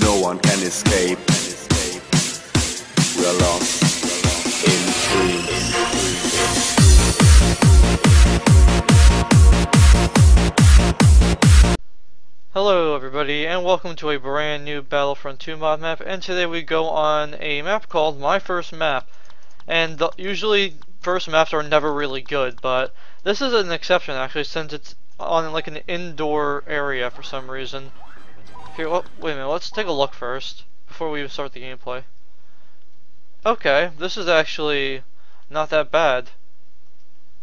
No one can escape. We're lost. Hello everybody and welcome to a brand new Battlefront 2 mod map and today we go on a map called My First Map and the, usually first maps are never really good but this is an exception actually since it's on like an indoor area for some reason. Here, well, wait a minute, let's take a look first before we even start the gameplay. Okay, this is actually not that bad.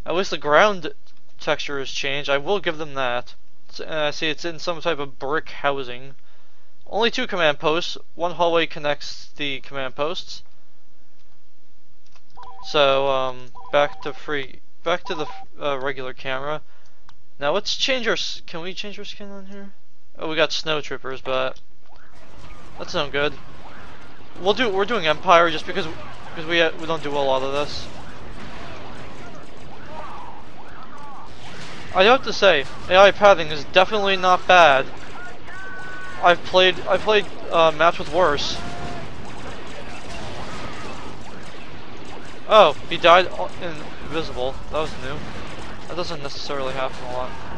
At least the ground texture has changed, I will give them that. See, it's in some type of brick housing. Only two command posts. One hallway connects the command posts. So, um, back to free, back to the uh, regular camera. Now let's change our. Can we change our skin on here? Oh, we got snow troopers, but that's no good. We'll do. We're doing Empire just because because we we don't do a lot of this. I have to say, AI pathing is definitely not bad. I've played I played uh, maps with worse. Oh, he died invisible. That was new. That doesn't necessarily happen a lot.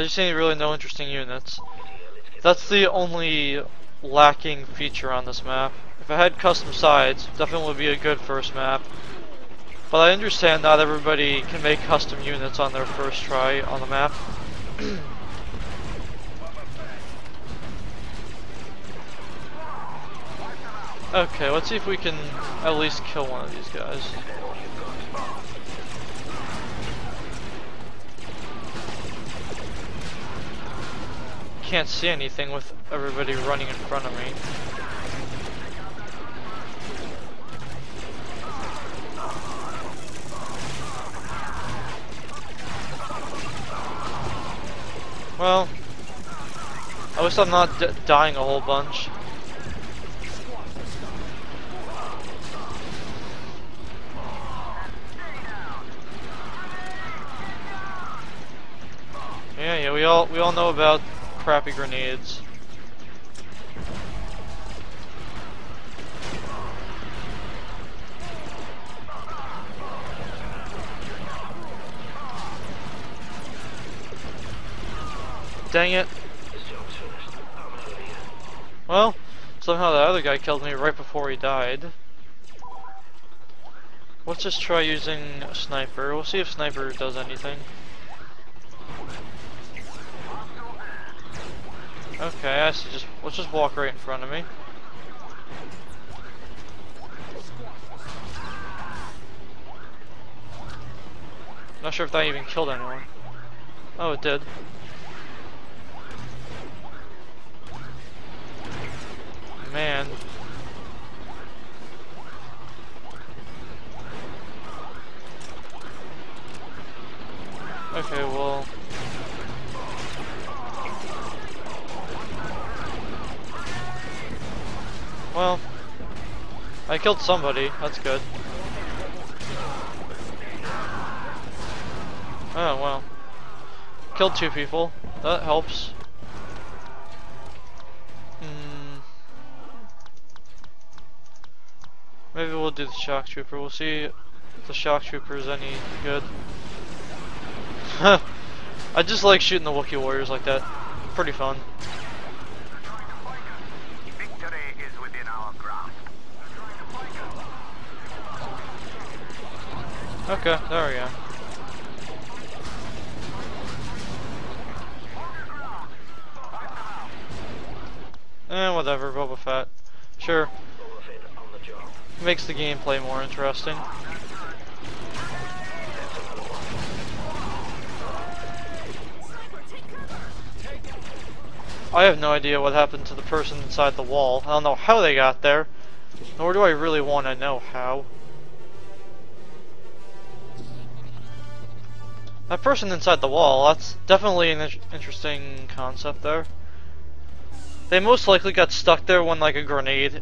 I just see really no interesting units. That's the only lacking feature on this map. If I had custom sides, definitely would be a good first map. But I understand not everybody can make custom units on their first try on the map. okay, let's see if we can at least kill one of these guys. Can't see anything with everybody running in front of me. Well, I wish I'm not dying a whole bunch. Yeah, yeah, we all we all know about crappy grenades. Dang it. Well, somehow the other guy killed me right before he died. Let's just try using a sniper. We'll see if sniper does anything. Okay, I see. Just let's just walk right in front of me. Not sure if that even killed anyone. Oh, it did. Killed somebody, that's good. Oh, well. Killed two people, that helps. Hmm. Maybe we'll do the shock trooper, we'll see if the shock trooper is any good. I just like shooting the Wookiee warriors like that, pretty fun. Okay, there we go. Eh, whatever, Boba Fett. Sure. Makes the gameplay more interesting. I have no idea what happened to the person inside the wall. I don't know how they got there. Nor do I really want to know how. That person inside the wall, that's definitely an interesting concept there. They most likely got stuck there when like a grenade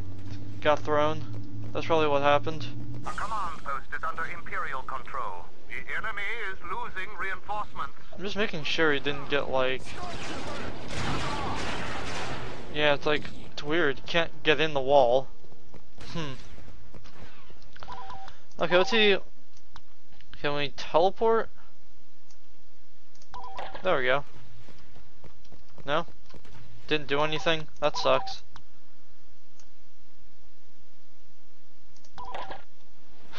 got thrown. That's probably what happened. A command post is under Imperial control. The enemy is losing reinforcements. I'm just making sure he didn't get like. Yeah, it's like it's weird. You can't get in the wall. Hmm. Okay, let's see. Can we teleport? There we go. No? Didn't do anything? That sucks.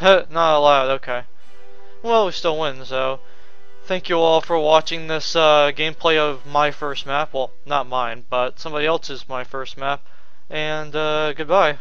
Not allowed, okay. Well, we still win, so... Thank you all for watching this uh, gameplay of my first map. Well, not mine, but somebody else's my first map. And uh, goodbye.